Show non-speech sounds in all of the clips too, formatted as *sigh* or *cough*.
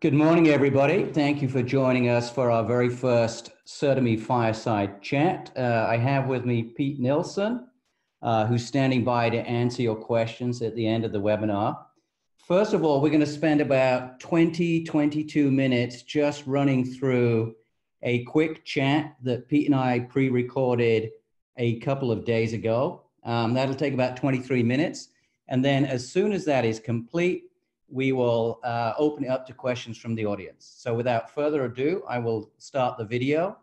Good morning, everybody. Thank you for joining us for our very first Certemy Fireside Chat. Uh, I have with me Pete Nielsen, uh, who's standing by to answer your questions at the end of the webinar. First of all, we're going to spend about 20, 22 minutes just running through a quick chat that Pete and I pre recorded a couple of days ago. Um, that'll take about 23 minutes. And then, as soon as that is complete, we will uh, open it up to questions from the audience. So without further ado, I will start the video.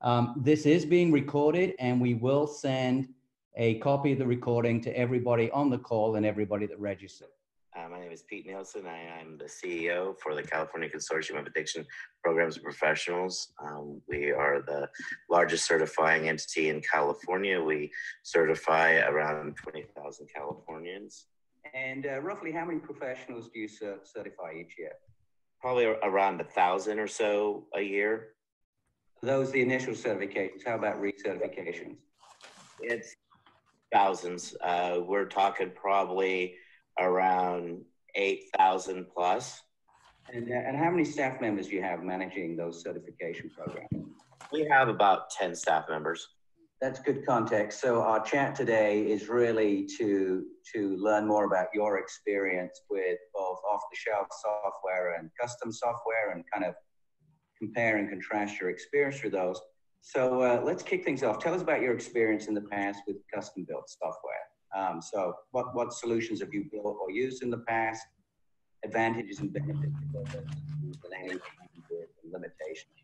Um, this is being recorded and we will send a copy of the recording to everybody on the call and everybody that registered. Uh, my name is Pete Nielsen. I, am the CEO for the California Consortium of Addiction Programs and Professionals. Um, we are the largest certifying entity in California. We certify around 20,000 Californians. And uh, roughly how many professionals do you certify each year? Probably around a thousand or so a year. Those the initial certifications. How about recertifications? It's thousands. Uh, we're talking probably around 8,000 plus. And, uh, and how many staff members do you have managing those certification programs? We have about 10 staff members. That's good context. So our chat today is really to to learn more about your experience with both off-the-shelf software and custom software, and kind of compare and contrast your experience with those. So uh, let's kick things off. Tell us about your experience in the past with custom-built software. Um, so what what solutions have you built or used in the past? Advantages and benefits and limitations.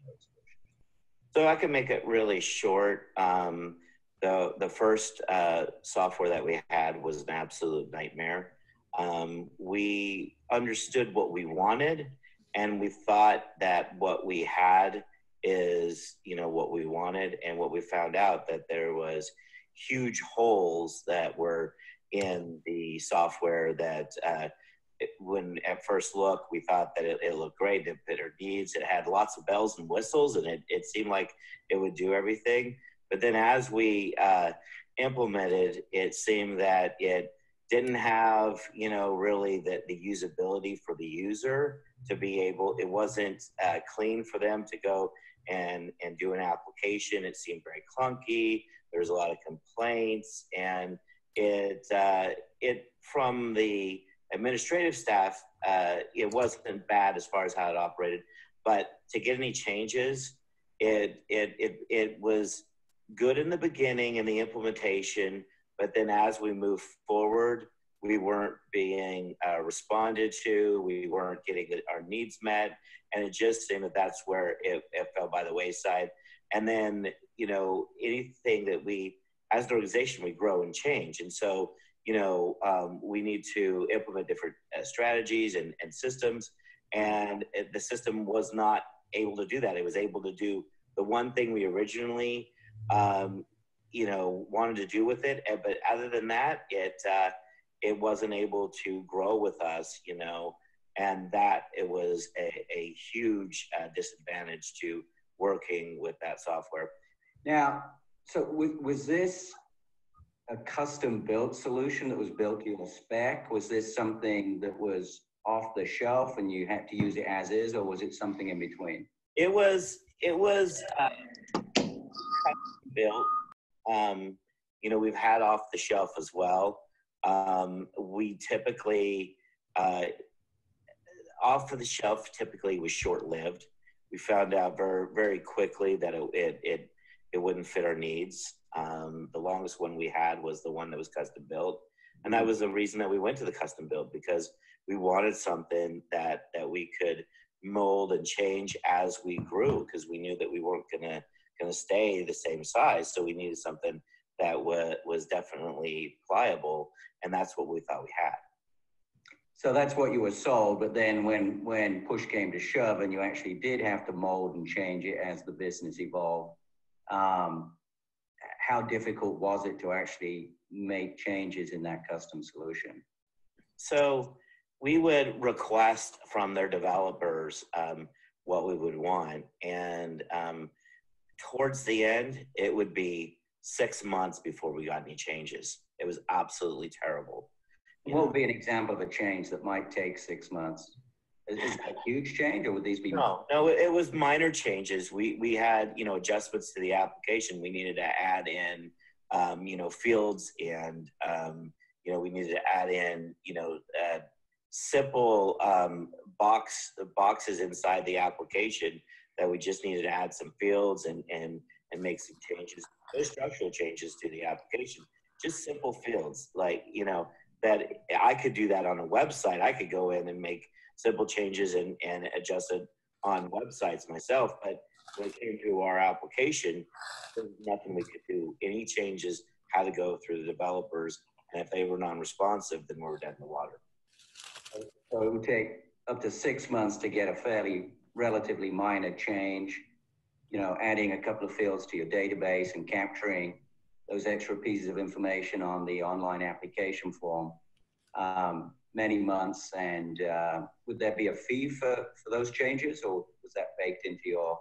So I can make it really short. Um, the the first uh, software that we had was an absolute nightmare. Um, we understood what we wanted, and we thought that what we had is you know what we wanted, and what we found out that there was huge holes that were in the software that uh, when at first look we thought that it, it, looked great it fit our needs it had lots of bells and whistles and it, it seemed like it would do everything. But then as we uh, implemented it seemed that it didn't have you know really the, the usability for the user to be able it wasn't uh, clean for them to go and and do an application. It seemed very clunky there was a lot of complaints and it uh, it from the administrative staff, uh, it wasn't bad as far as how it operated, but to get any changes, it it it it was good in the beginning in the implementation, but then as we moved forward, we weren't being uh, responded to, we weren't getting our needs met, and it just seemed that that's where it, it fell by the wayside. And then you know anything that we as an organization we grow and change, and so you know, um, we need to implement different uh, strategies and, and systems. And the system was not able to do that. It was able to do the one thing we originally, um, you know, wanted to do with it. But other than that, it uh, it wasn't able to grow with us, you know, and that it was a, a huge uh, disadvantage to working with that software. Now, so was, was this custom built solution that was built to your spec? Was this something that was off the shelf and you had to use it as is, or was it something in between? It was. It was uh, built. Um, you know, we've had off the shelf as well. Um, we typically uh, off of the shelf typically was short lived. We found out very very quickly that it it it, it wouldn't fit our needs. Um, the longest one we had was the one that was custom built, and that was the reason that we went to the custom build because we wanted something that that we could mold and change as we grew because we knew that we weren't gonna gonna stay the same size, so we needed something that was was definitely pliable, and that's what we thought we had. So that's what you were sold, but then when when push came to shove, and you actually did have to mold and change it as the business evolved. Um, how difficult was it to actually make changes in that custom solution? So we would request from their developers um, what we would want. And um, towards the end, it would be six months before we got any changes. It was absolutely terrible. what would be an example of a change that might take six months? Is, is that a huge change, or would these be? No, no, it was minor changes. We we had you know adjustments to the application. We needed to add in um, you know fields, and um, you know we needed to add in you know uh, simple um, box boxes inside the application that we just needed to add some fields and and and make some changes, no structural changes to the application. Just simple fields, like you know that I could do that on a website. I could go in and make simple changes and, and adjust it on websites myself. But when it came to our application, there was nothing we could do. Any changes had to go through the developers. And if they were non responsive, then we were dead in the water. So it would take up to six months to get a fairly relatively minor change, you know, adding a couple of fields to your database and capturing those extra pieces of information on the online application form. Um, many months. And uh, would there be a fee for, for those changes, or was that baked into your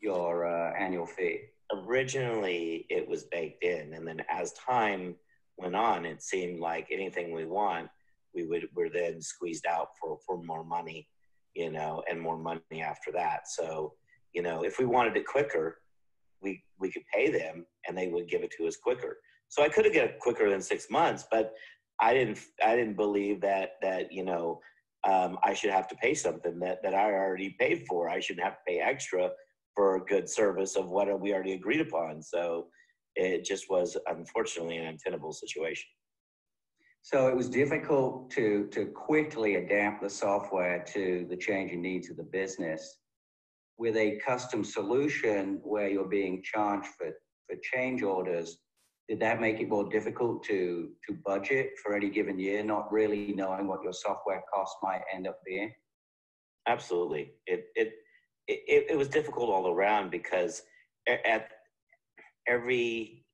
your uh, annual fee? Originally, it was baked in, and then as time went on, it seemed like anything we want, we would were then squeezed out for for more money, you know, and more money after that. So, you know, if we wanted it quicker, we we could pay them, and they would give it to us quicker. So I could have get it quicker than six months, but I didn't I didn't believe that that you know um, I should have to pay something that that I already paid for. I shouldn't have to pay extra for a good service of what we already agreed upon. So it just was unfortunately an untenable situation. So it was difficult to to quickly adapt the software to the changing needs of the business. With a custom solution where you're being charged for, for change orders, did that make it more difficult to to budget for any given year, not really knowing what your software cost might end up being? Absolutely. It it it, it was difficult all around because at every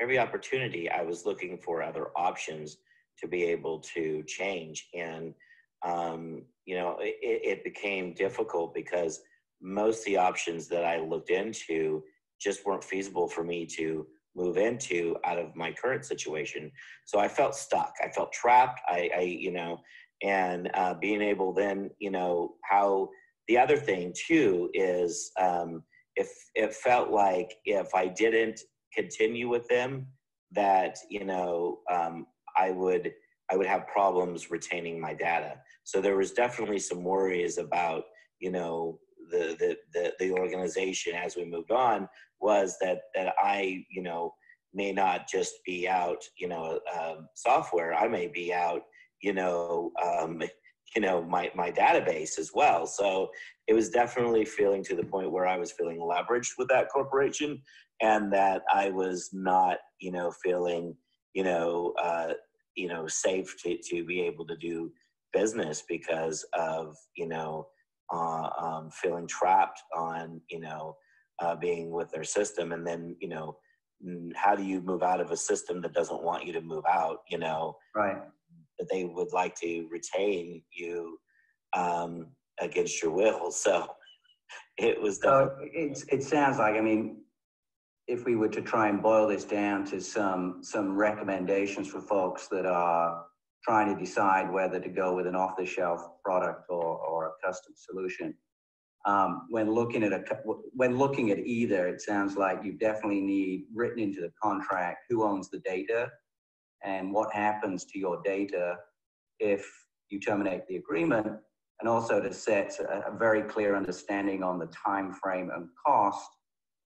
every opportunity I was looking for other options to be able to change and um, you know it, it became difficult because most of the options that I looked into just weren't feasible for me to move into out of my current situation. So I felt stuck. I felt trapped. I, I you know, and uh, being able then, you know, how the other thing too is um, if it felt like if I didn't continue with them, that you know, um, I would I would have problems retaining my data. So there was definitely some worries about you know the, the the the organization as we moved on was that that I you know may not just be out you know um, software. I may be out you know um, *laughs* you know my my database as well. So it was definitely feeling to the point where I was feeling leveraged with that corporation and that I was not you know feeling you know uh, you know safe to, to be able to do business because of you know uh, um, feeling trapped on you know uh, being with their system. And then you know how do you move out of a system that doesn't want you to move out you know? Right. That they would like to retain you um, against your will. *laughs* So it was so it's, it sounds like i mean if we were to try and boil this down to some some recommendations for folks that are trying to decide whether to go with an off-the-shelf product or, or a custom solution um, when looking at a when looking at either, it sounds like you definitely need written into the contract who owns the data and what happens to your data if you terminate the agreement, and also to set a, a very clear understanding on the time frame and cost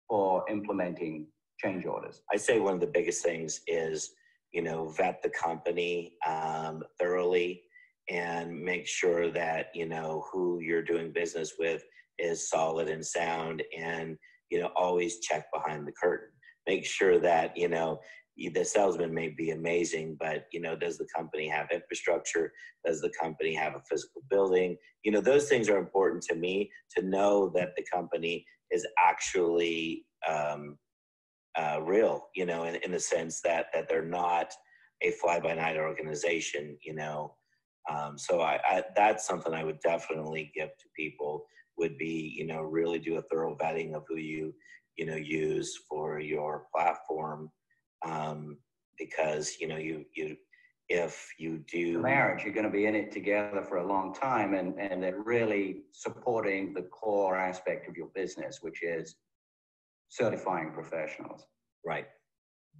for implementing change orders. I say one of the biggest things is you know vet the company um, thoroughly and make sure that you know who you're doing business with is solid and sound and you know always check behind the curtain. Make sure that you know the salesman may be amazing but you know does the company have infrastructure? Does the company have a physical building? You know those things are important to me to know that the company is actually um, uh, real you know in, in the sense that that they're not a fly-by-night organization you know? Um, so I, I, that's something I would definitely give to people would be, you know, really do a thorough vetting of who you, you know, use for your platform, um, because you know you you if you do marriage, you're going to be in it together for a long time, and and they're really supporting the core aspect of your business, which is certifying professionals. Right.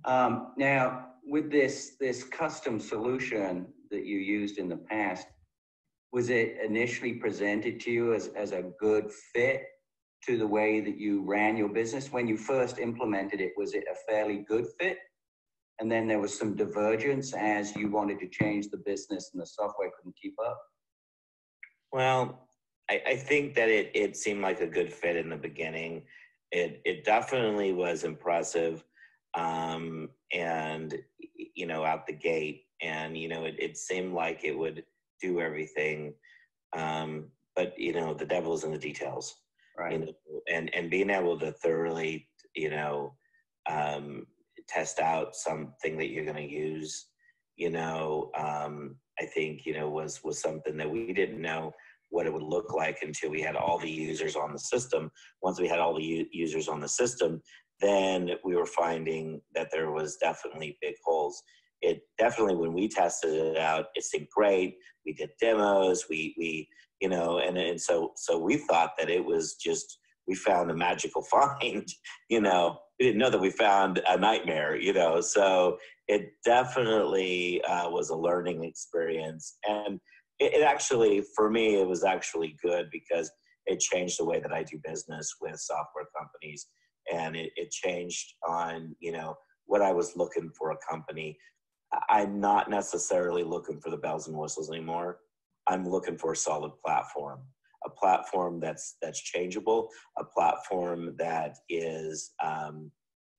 Um, now, with this this custom solution that you used in the past, was it initially presented to you as, as a good fit to the way that you ran your business? When you first implemented it, was it a fairly good fit? And then there was some divergence as you wanted to change the business and the software couldn't keep up? Well, I, I think that it, it seemed like a good fit in the beginning. It, it definitely was impressive um, and, you know, out the gate. And, you know, it, it seemed like it would do everything. Um, but, you know, the devil's in the details right. you know, and and being able to thoroughly, you know, um, test out something that you're going to use, you know, um, I think you know was was something that we didn't know what it would look like until we had all the users on the system. Once we had all the u- users on the system, then we were finding that there was definitely big holes. It definitely, when we tested it out, it seemed great. We did demos. We we you know, and and so so we thought that it was just we found a magical *laughs* find, you know. We didn't know that we found a nightmare, you know. So it definitely uh, was a learning experience, and it, it actually, for me, it was actually good because it changed the way that I do business with software companies, and it, it changed on you know what I was looking for a company. I'm not necessarily looking for the bells and whistles anymore. I'm looking for a solid platform, a platform that's that's changeable, a platform that is um,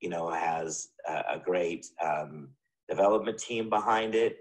you know has a, a great um, development team behind it,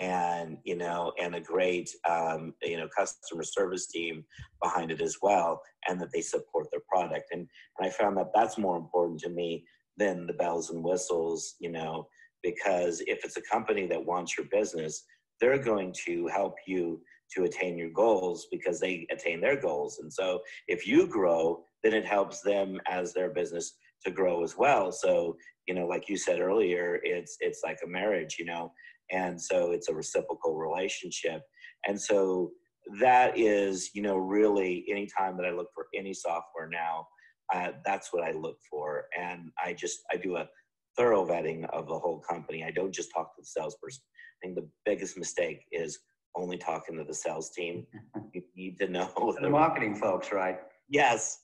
and you know and a great um, you know customer service team behind it as well, and that they support their product. And, and I found that that's more important to me than the bells and whistles, you know, because if it's a company that wants your business, they're going to help you to attain your goals because they attain their goals. And so if you grow, then it helps them as their business to grow as well. So, you know, like you said earlier, it's it's like a marriage, you know, and so it's a reciprocal relationship. And so that is, you know, really anytime that I look for any software now, uh, that's what I look for. And I just I do a thorough vetting of the whole company. I don't just talk to the salesperson. I think the biggest mistake is only talking to the sales team. *laughs* You need to know the marketing folks, right? Yes.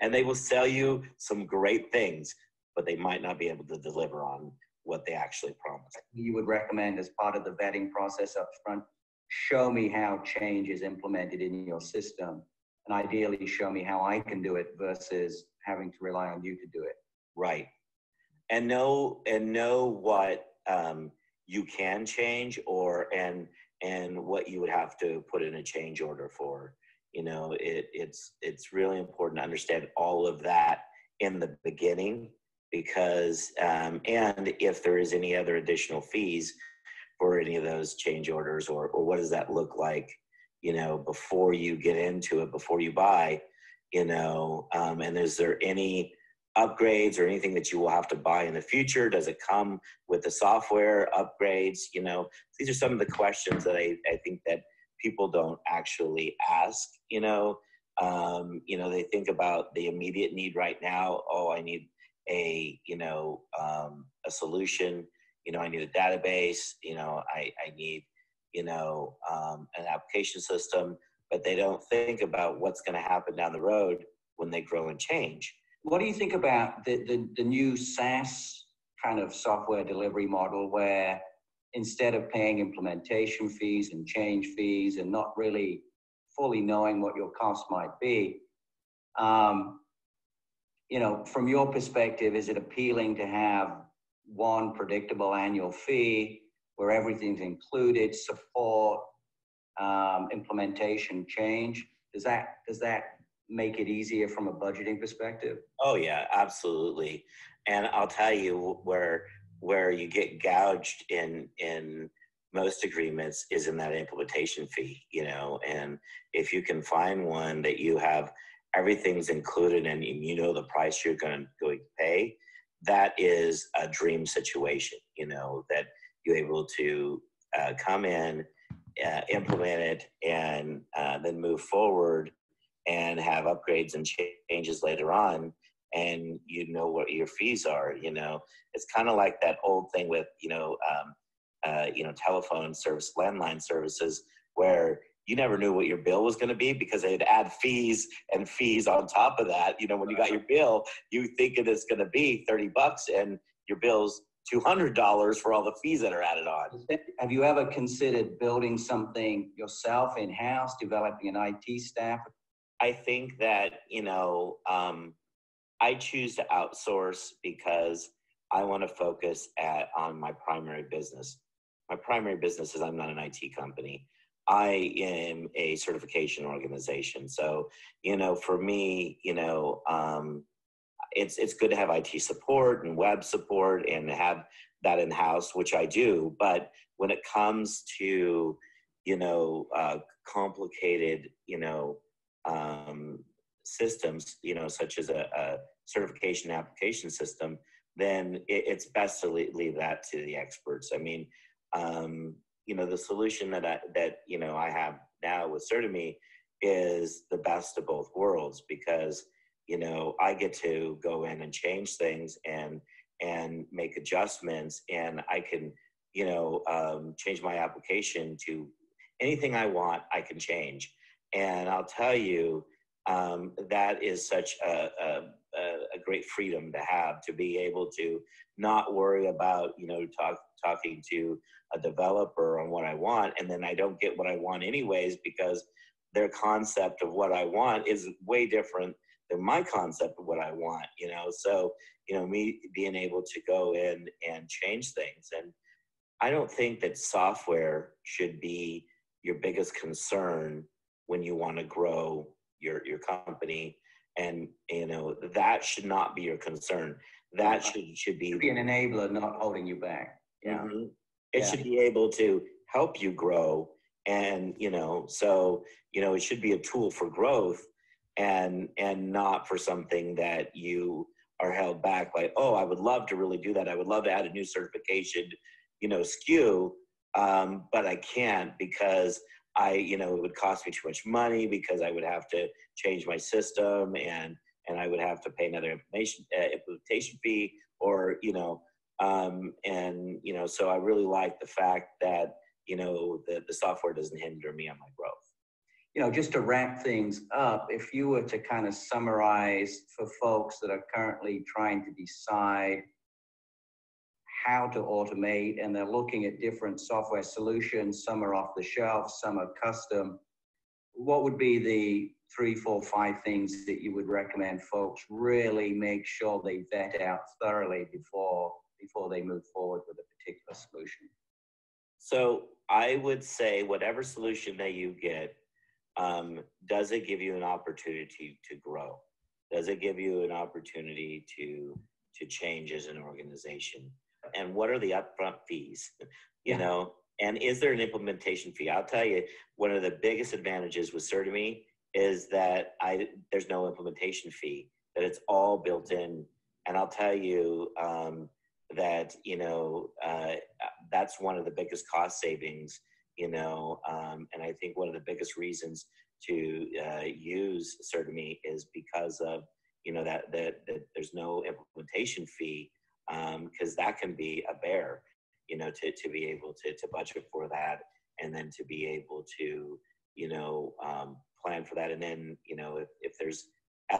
And they will sell you some great things, but they might not be able to deliver on what they actually promise. You would recommend as part of the vetting process up front, show me how change is implemented in your system. And ideally show me how I can do it versus having to rely on you to do it. Right. And know and know what um, you can change or and and what you would have to put in a change order for. You know, it, it's it's really important to understand all of that in the beginning because um, and if there is any other additional fees for any of those change orders or, or what does that look like you know before you get into it before you buy you know um, and is there any upgrades or anything that you will have to buy in the future? Does it come with the software upgrades? You know, these are some of the questions that I, I think that people don't actually ask, you know. Um, you know, they think about the immediate need right now. Oh, I need a, you know, um, a solution. You know, I need a database. You know, I, I need, you know, um, an application system. But they don't think about what's going to happen down the road when they grow and change what do you think about the, the, the new SaaS kind of software delivery model where instead of paying implementation fees and change fees and not really fully knowing what your cost might be, um, you know, from your perspective, is it appealing to have one predictable annual fee where everything's included, support, um, implementation, change? Does that does that make it easier from a budgeting perspective? Oh yeah, absolutely. And I'll tell you where where you get gouged in in most agreements is in that implementation fee, you know, and if you can find one that you have everything's included and you know the price you're going to going to pay, that is a dream situation, you know, that you're able to uh, come in, uh, implement it, and uh, then move forward and have upgrades and changes later on and you know what your fees are you know. It's kind of like that old thing with you know um, uh, you know telephone service landline services where you never knew what your bill was going to be because they'd add fees and fees on top of that you know when you got your bill you think it is going to be 30 bucks and your bill's $200 for all the fees that are added on have you ever considered building something yourself in-house developing an it staff I think that, you know, um, I choose to outsource because I want to focus at, on my primary business. My primary business is I'm not an IT company. I am a certification organization. So, you know, for me, you know, um, it's it's good to have IT support and web support and have that in house, which I do. But when it comes to, you know, uh, complicated, you know, um, systems, you know, such as a, a certification application system, then it, it's best to leave, that to the experts. I mean, um, you know, the solution that I, that you know I have now with Certemy is the best of both worlds because you know I get to go in and change things and and make adjustments, and I can you know um, change my application to anything I want. I can change and I'll tell you, um, that is such a, a, a, great freedom to have to be able to not worry about, you know, talk, talking to a developer on what I want. And then I don't get what I want anyways because their concept of what I want is way different than my concept of what I want, you know? So, you know, me being able to go in and change things. And I don't think that software should be your biggest concern when you want to grow your your company and you know that should not be your concern. That should should be, be an enabler not holding you back. Yeah. Mm-hmm. it yeah. should be able to help you grow and you know so you know it should be a tool for growth and and not for something that you are held back like oh i would love to really do that. I would love to add a new certification you know SKU, um, but i can't because I, you know, it would cost me too much money because I would have to change my system and and I would have to pay another implementation uh, implementation fee or you know, um, and you know, so I really like the fact that you know the the software doesn't hinder me on my growth. You know, just to wrap things up, if you were to kind of summarize for folks that are currently trying to decide how to automate and they're looking at different software solutions. Some are off the shelf, some are custom. What would be the three, four, five things that you would recommend folks really make sure they vet out thoroughly before before they move forward with a particular solution? So I would say whatever solution that you get, um, does it give you an opportunity to grow? Does it give you an opportunity to to change as an organization? And what are the upfront fees you know? And is there an implementation fee? I'll tell you one of the biggest advantages with Certemy is that i there's no implementation fee that it's all built in. And i'll tell you um, that you know uh, that's one of the biggest cost savings you know? Um, and i think one of the biggest reasons to uh, use Certemy is because of you know that, that that there's no implementation fee because um, that can be a bear, you know, to, to be able to, to budget for that and then to be able to, you know, um, plan for that. And then, you know, if, if there's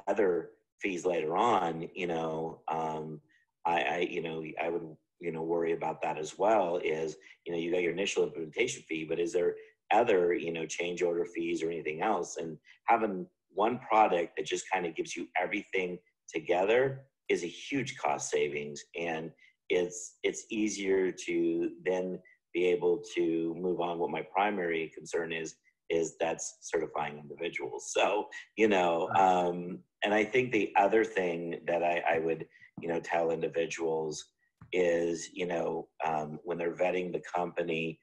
other fees later on, you know, um, I, I, you know, I would, you know, worry about that as well is, you know, you got your initial implementation fee, but is there other, you know, change order fees or anything else? And having one product that just kind of gives you everything together is a huge cost savings and it's it's easier to then be able to move on. What my primary concern is is that's certifying individuals. So you know um, and i think the other thing that I, I would you know tell individuals is you know um, when they're vetting the company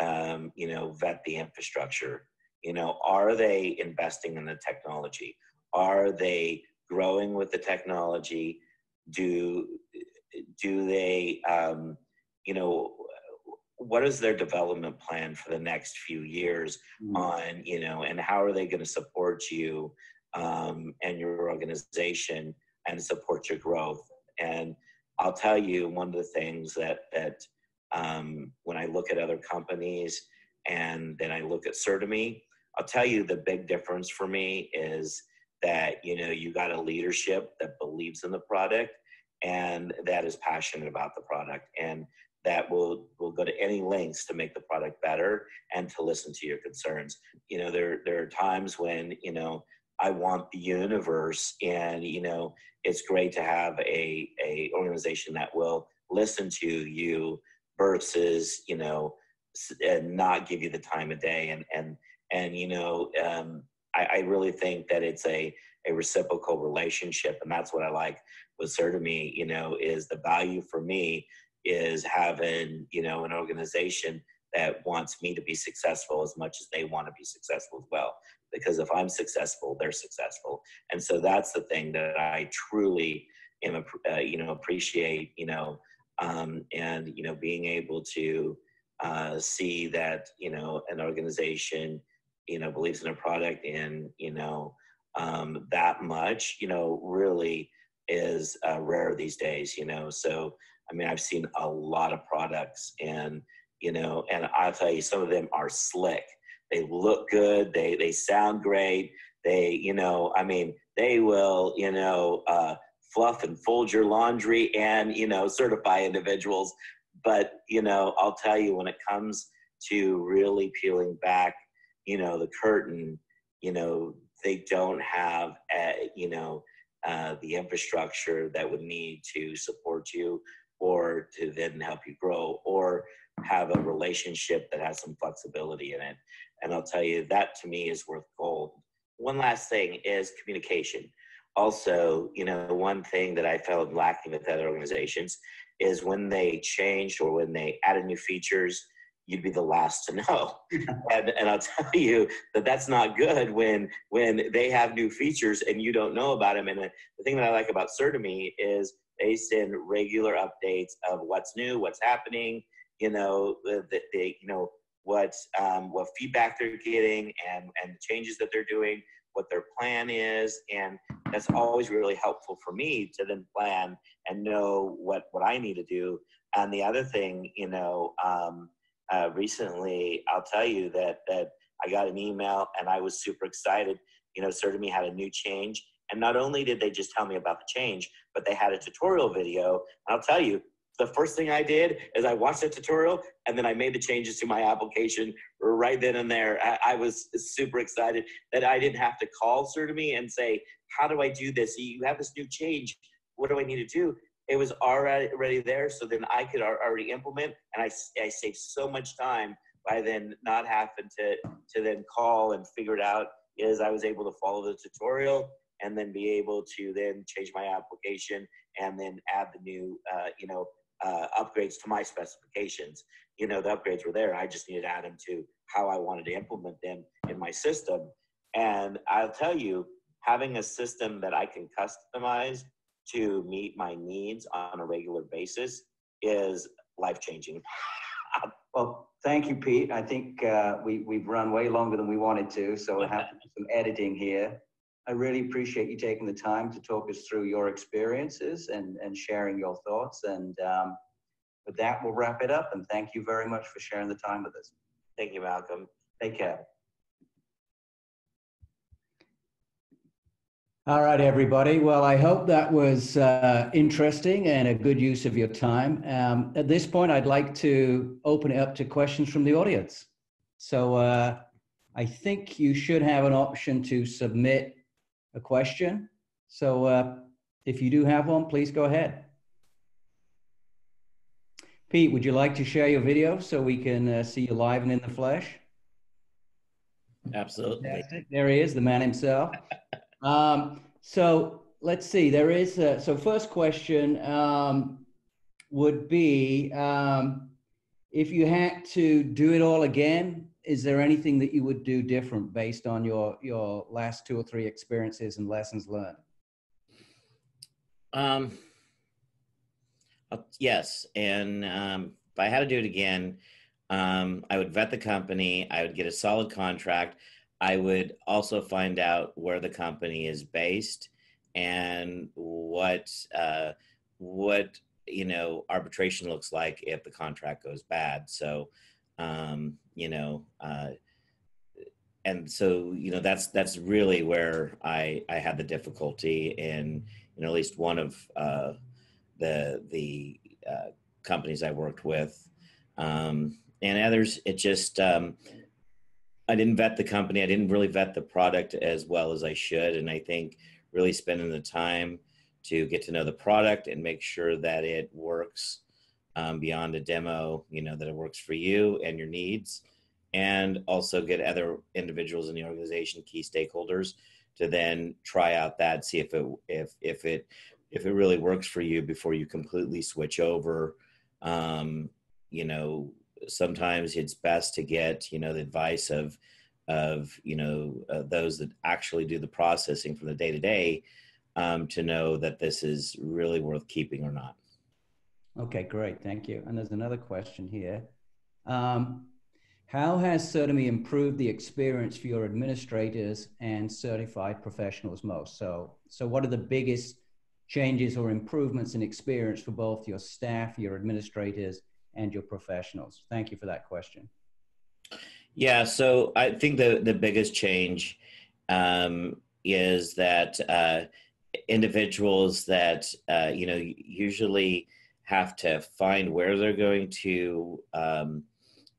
um, you know vet the infrastructure. You know are they investing in the technology? Are they growing with the technology? Do do they um, you know what is their development plan for the next few years mm. on you know and how are they going to support you um, and your organization and support your growth and i'll tell you one of the things that that um, when i look at other companies and then i look at Certemy, i'll tell you the big difference for me is that you know you got a leadership that believes in the product and that is passionate about the product and that will will go to any lengths to make the product better and to listen to your concerns. You know, there there are times when you know I want the universe, and you know it's great to have a a organization that will listen to you versus you know and not give you the time of day and and and you know um, I, I really think that it's a a reciprocal relationship and that's what I like with Certemy, you know, is the value for me is having you know an organization that wants me to be successful as much as they want to be successful as well because if i'm successful they're successful. And so that's the thing that i truly am uh, you know appreciate you know um, and you know being able to uh, see that you know an organization you know believes in a product and you know um, that much you know really is uh, rare these days you know so I mean, I've seen a lot of products, and you know, and I'll tell you, some of them are slick. They look good. They they sound great. They, you know, I mean, they will, you know, uh, fluff and fold your laundry, and you know, certify individuals. But you know, I'll tell you, when it comes to really peeling back, you know, the curtain, you know, they don't have, you know, uh, the infrastructure that would need to support you or to then help you grow or have a relationship that has some flexibility in it. And I'll tell you that to me is worth gold. One last thing is communication. Also, you know, the one thing that I felt lacking with other organizations is when they changed or when they added new features, you'd be the last to know. *laughs* and, and I'll tell you that that's not good when when they have new features and you don't know about them. And the, the thing that I like about Certemy is they send regular updates of what's new, what's happening, you know, the, the, the you know, what um, what feedback they're getting and and the changes that they're doing, what their plan is, and that's always really helpful for me to then plan and know what what I need to do. And the other thing, you know, um, uh, recently I'll tell you that that I got an email and I was super excited. You know, Certemy had a new change and not only did they just tell me about the change, but they had a tutorial video. And I'll tell you, the first thing I did is I watched the tutorial and then I made the changes to my application right then and there. I, I was super excited that I didn't have to call Certemy and say, how do I do this? You have this new change. What do I need to do? It was already, there. So then I could already implement and I, I saved so much time by then not having to, to then call and figure it out is I was able to follow the tutorial and then be able to then change my application and then add the new, uh, you know, uh, upgrades to my specifications. You know, the upgrades were there. I just needed to add them to how I wanted to implement them in my system. And I'll tell you, having a system that I can customize to meet my needs on a regular basis is life changing. *laughs* well, thank you, Pete. I think uh, we, we've run way longer than we wanted to, so we'll have to do some editing here. I really appreciate you taking the time to talk us through your experiences and, and sharing your thoughts. And um, with that, we'll wrap it up. And thank you very much for sharing the time with us. Thank you, Malcolm. Take care. All right, everybody. Well, I hope that was uh, interesting and a good use of your time. Um, at this point, I'd like to open it up to questions from the audience. So uh, I think you should have an option to submit a question. So uh, if you do have one, please go ahead. Pete, would you like to share your video so we can uh, see you live and in the flesh? Absolutely. Fantastic. There he is, the man himself. Um, so let's see. There is a, so first question um, would be um, if you had to do it all again, is there anything that you would do different based on your your last two or three experiences and lessons learned? Um, uh, yes, and um, if I had to do it again, Um, I would vet the company. I would get a solid contract. I would also find out where the company is based and what uh, what you know arbitration looks like if the contract goes bad. So um, you know, uh, and so you know that's that's really where I I had the difficulty in know at least one of uh, the the uh, companies I worked with, um, and others. It just um, I didn't vet the company. I didn't really vet the product as well as I should, and I think really spending the time to get to know the product and make sure that it works um, beyond a demo. You know that it works for you and your needs, and also get other individuals in the organization, key stakeholders, to then try out that, see if it if if it if it really works for you before you completely switch over. Um, you know, sometimes it's best to get you know the advice of of you know uh, those that actually do the processing from the day to day to know that this is really worth keeping or not. Okay, great, thank you. And there's another question here. Um, how has Certemy improved the experience for your administrators and certified professionals most? So, so what are the biggest changes or improvements in experience for both your staff, your administrators, and your professionals? Thank you for that question. Yeah, so I think the the biggest change um, is that uh, individuals that uh, you know usually have to find where they're going to um,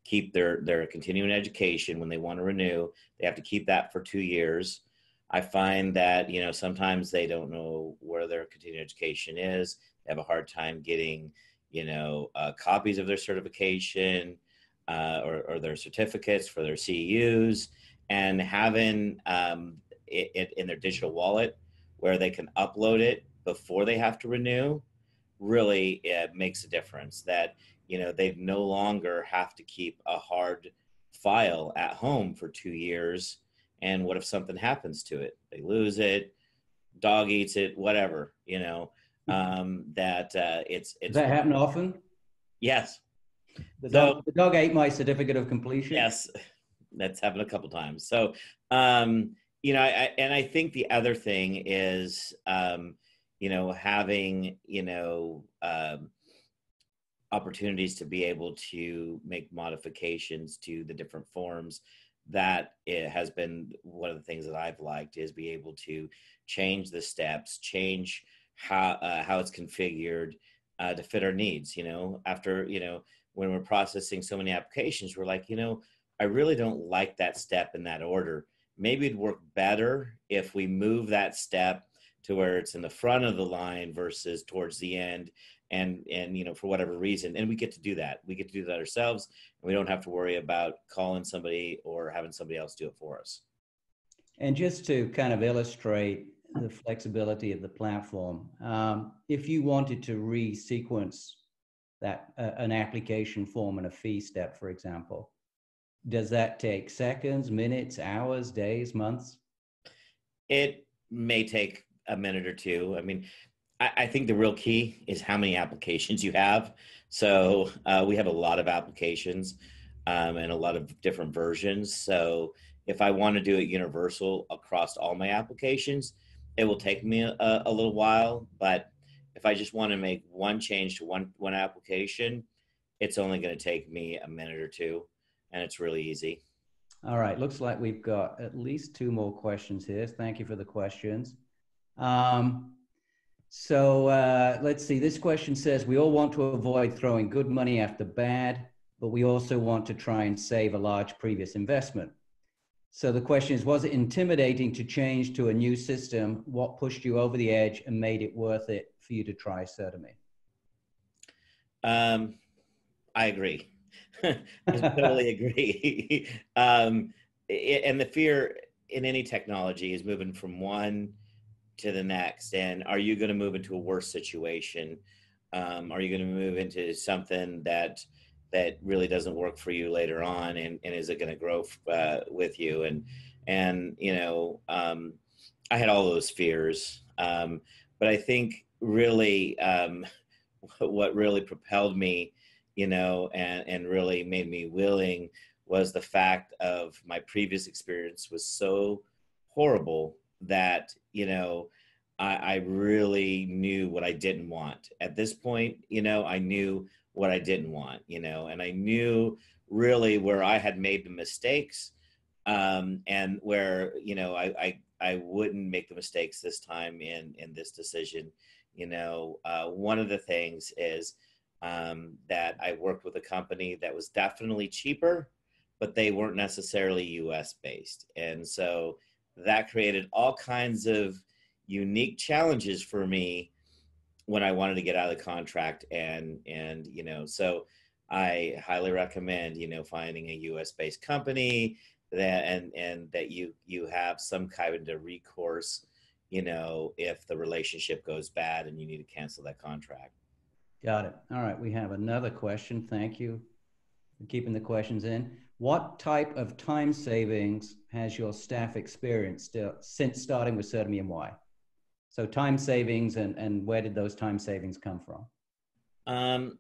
keep their their continuing education when they want to renew. They have to keep that for two years. I find that you know sometimes they don't know where their continuing education is. They have a hard time getting you know uh, copies of their certification uh, or, or, their certificates for their CEUs, and having um, it, it in their digital wallet where they can upload it before they have to renew really uh, makes a difference. That you know they no longer have to keep a hard file at home for two years. And what if something happens to it? They lose it, dog eats it, whatever. You know um, that uh, it's it's. Does that happen often? Yes. The dog, so, the dog ate my certificate of completion. Yes, *laughs* that's happened a couple times. So, um, you know, I, and I think the other thing is, um, you know, having you know um, opportunities to be able to make modifications to the different forms. That it has been one of the things that I've liked is be able to change the steps, change how uh, how it's configured uh, to fit our needs. You know, after you know when we're processing so many applications, we're like, you know, I really don't like that step in that order. Maybe it'd work better if we move that step to where it's in the front of the line versus towards the end and and you know for whatever reason and we get to do that we get to do that ourselves and we don't have to worry about calling somebody or having somebody else do it for us and just to kind of illustrate the flexibility of the platform um, if you wanted to resequence that uh, an application form and a fee step, for example. Does that take seconds, minutes, hours, days, months? It may take a minute or two. I mean, I, I think the real key is how many applications you have. So uh, we have a lot of applications um, and a lot of different versions. So if I want to do it universal across all my applications, it will take me a, a little while, but if I just want to make one change to one one application, it's only going to take me a minute or two, and it's really easy. All right, looks like we've got at least two more questions here. Thank you for the questions. Um, so uh, let's see. This question says we all want to avoid throwing good money after bad, but we also want to try and save a large previous investment. So the question is, was it intimidating to change to a new system? What pushed you over the edge and made it worth it for you to try Certemy? Um, I agree. *laughs* I totally agree. um, it, and the fear in any technology is moving from one to the next. And are you going to move into a worse situation? Um, are you going to move into something that that really doesn't work for you later on and, and is it going to grow uh, with you and and you know um, i had all those fears um, but i think really um, *laughs* what really propelled me you know, and, and really made me willing was the fact of my previous experience was so horrible that, you know, I, I really knew what I didn't want. At this point, you know, I knew what I didn't want, you know, and I knew really where I had made the mistakes um, and where, you know, I, I, I wouldn't make the mistakes this time in, in this decision. You know, uh, one of the things is um, that I worked with a company that was definitely cheaper, but they weren't necessarily US based. And so that created all kinds of unique challenges for me when I wanted to get out of the contract and and you know so I highly recommend you know finding a U.S. based company that and and that you you have some kind of recourse you know if the relationship goes bad and you need to cancel that contract. Got it. All right, we have another question. Thank you for keeping the questions in. What type of time savings has your staff experienced uh, since starting with Certemy and why? So time savings and, and where did those time savings come from? Um,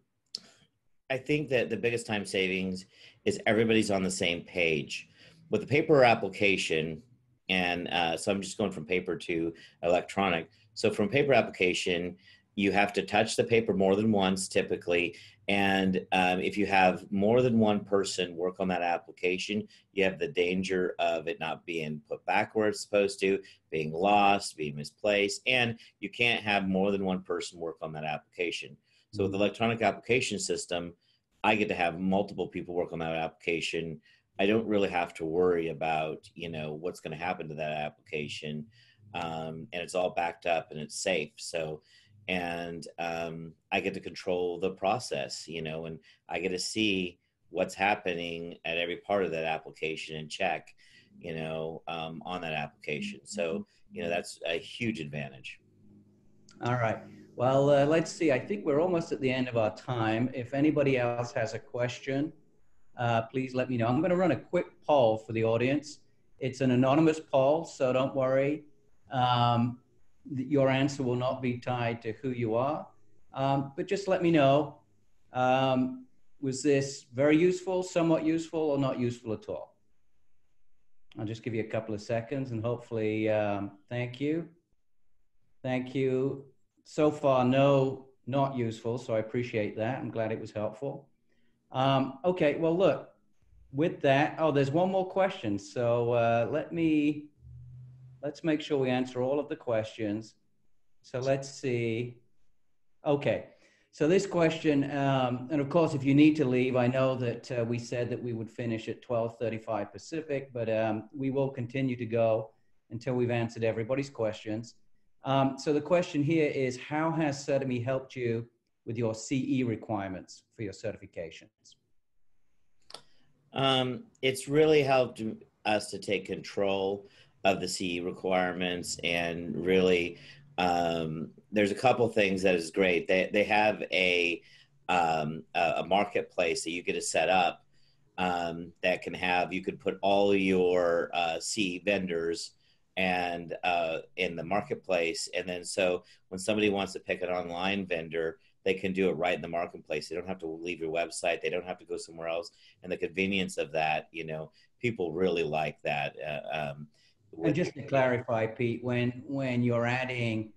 I think that the biggest time savings is everybody's on the same page. With the paper application, and uh, so I'm just going from paper to electronic. So from paper application, you have to touch the paper more than once typically and um, if you have more than one person work on that application you have the danger of it not being put back where it's supposed to being lost being misplaced and you can't have more than one person work on that application. So with the mm-hmm. electronic application system i get to have multiple people work on that application. I don't really have to worry about you know what's going to happen to that application. Um, and it's all backed up and it's safe. So and um, I get to control the process, you know, and I get to see what's happening at every part of that application and check, you know, um, on that application. So, you know, that's a huge advantage. All right. Well, uh, let's see. I think we're almost at the end of our time. If anybody else has a question, uh, please let me know. I'm going to run a quick poll for the audience. It's an anonymous poll, so don't worry. Um, your answer will not be tied to who you are. Um, but just let me know, um, was this very useful, somewhat useful, or not useful at all? I'll just give you a couple of seconds and hopefully, um, thank you. Thank you. So far, no, not useful, so I appreciate that. I'm glad it was helpful. Um, okay, well, look, with that, oh, there's one more question. So uh, let me let's make sure we answer all of the questions. So let's see. Okay. So this question, um, and of course, if you need to leave, I know that uh, we said that we would finish at 12:35 Pacific, but um, we will continue to go until we've answered everybody's questions. Um, so the question here is, how has Certemy helped you with your CE requirements for your certifications? Um, it's really helped us to take control of the CE requirements and really um, there's a couple things that is great. They, they have a, um, a, marketplace that you get to set up um, that can have, you could put all your uh, CE vendors and uh, in the marketplace. And then so when somebody wants to pick an online vendor, they can do it right in the marketplace. They don't have to leave your website. They don't have to go somewhere else. And the convenience of that, you know, people really like that. Uh, um, and just to clarify, Pete, when when you're adding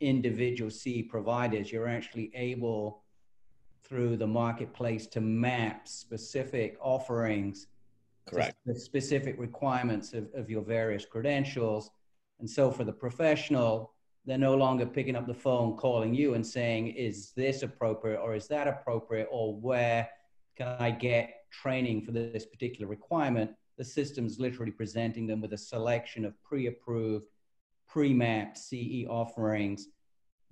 individual CE providers, you're actually able through the marketplace to map specific offerings correct. the specific requirements of, of your various credentials. And so for the professional they're no longer picking up the phone calling you and saying is this appropriate or is that appropriate? Or where can i get training for this particular requirement the system's literally presenting them with a selection of pre-approved, pre-mapped CE offerings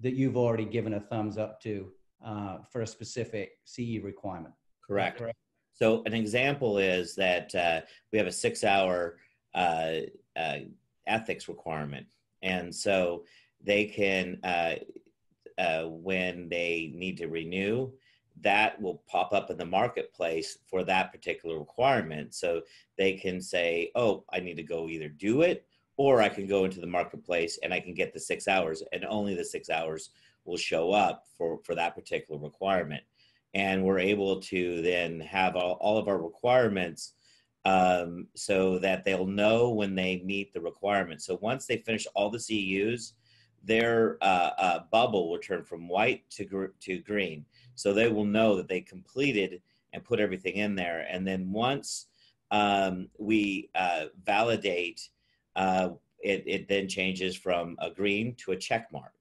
that you've already given a thumbs up to uh, for a specific CE requirement. Correct. Correct. So an example is that uh, we have a six-hour uh, uh ethics requirement, and so they can, uh, uh, when they need to renew, that will pop up in the marketplace for that particular requirement. So they can say, oh, I need to go either do it or I can go into the marketplace and I can get the six hours and only the six hours will show up for, for that particular requirement. and we're able to then have all, all of our requirements um, so that they'll know when they meet the requirements. So once they finish all the CEUs, their uh, uh, bubble will turn from white to, gr- to green. So they will know that they completed and put everything in there. And then once um, we uh, validate, uh, it, it then changes from a green to a check mark.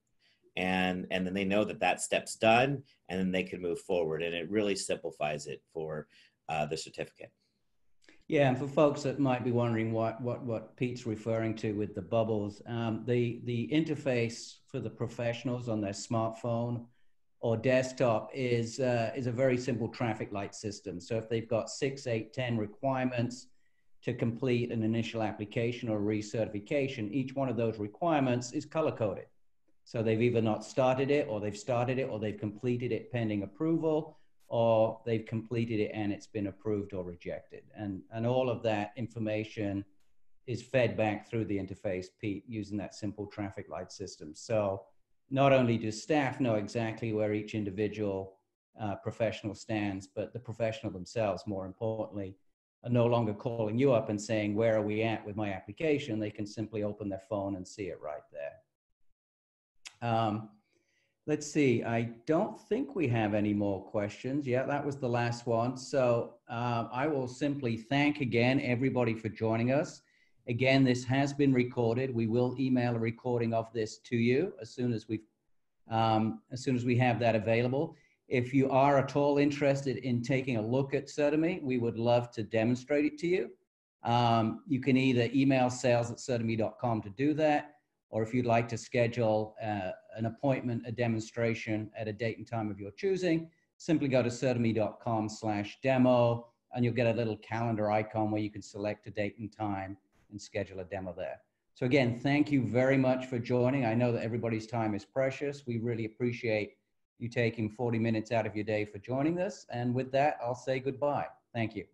And, and then they know that that step's done and then they can move forward. And it really simplifies it for uh, the certificate. Yeah, and for folks that might be wondering what what what Pete's referring to with the bubbles, um, the the interface for the professionals on their smartphone or desktop is uh, is a very simple traffic light system. So if they've got six, eight, ten requirements to complete an initial application or recertification, each one of those requirements is color coded. So they've either not started it, or they've started it, or they've completed it pending approval or they've completed it and it's been approved or rejected. And, and all of that information is fed back through the interface, Pete, using that simple traffic light system. So not only do staff know exactly where each individual uh, professional stands, but the professional themselves, more importantly, are no longer calling you up and saying, Where are we at with my application? They can simply open their phone and see it right there. Um, Let's see. I don't think we have any more questions. Yeah, that was the last one. So um, I will simply thank again everybody for joining us. Again, this has been recorded. We will email a recording of this to you as soon as we um, as soon as we have that available. If you are at all interested in taking a look at Certemy, we would love to demonstrate it to you. Um, you can either email sales at certemy.com to do that or if you'd like to schedule uh, an appointment, a demonstration at a date and time of your choosing, simply go to certemy.com slash demo and you'll get a little calendar icon where you can select a date and time and schedule a demo there. So again, thank you very much for joining. I know that everybody's time is precious. We really appreciate you taking 40 minutes out of your day for joining us. And with that, I'll say goodbye. Thank you.